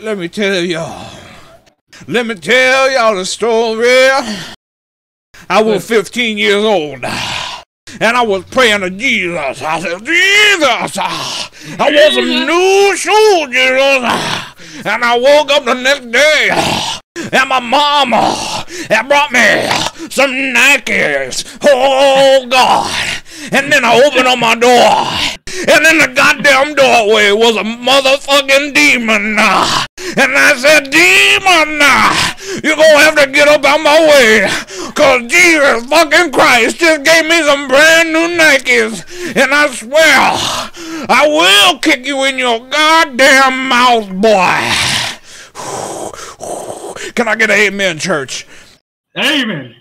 let me tell y'all. Let me tell y'all the story. I was 15 years old. And I was praying to Jesus. I said, Jesus, I want some new shoes, Jesus. And I woke up the next day. And my mama had brought me some Nikes. Oh, God. And then I opened up my door. And in the goddamn doorway was a motherfucking demon. And I said, Demon, you're gonna have to get up out my way. Cause Jesus fucking Christ just gave me some brand new Nikes. And I swear, I will kick you in your goddamn mouth, boy. Can I get an amen, church? Amen.